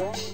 있고요.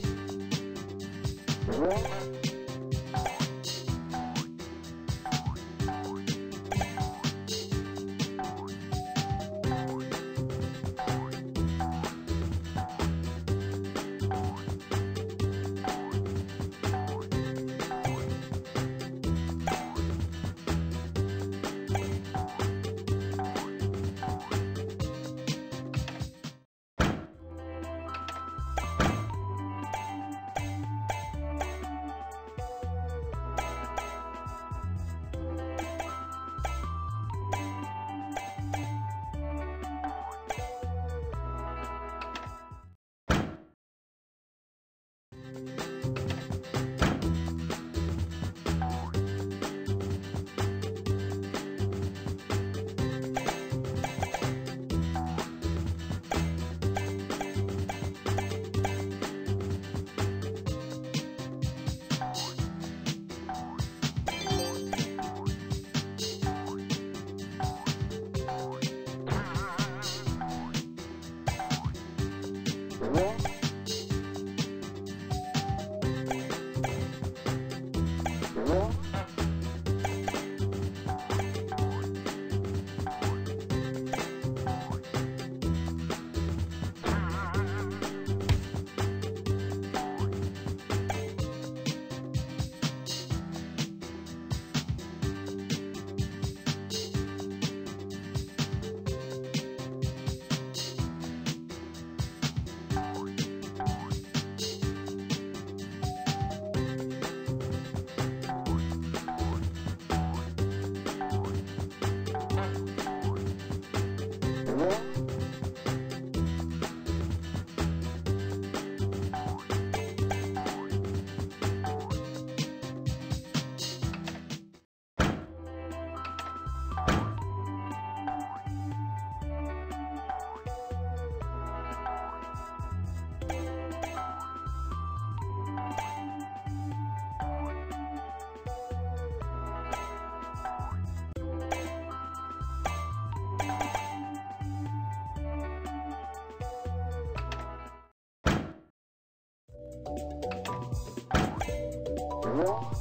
What? Whoa. Yeah.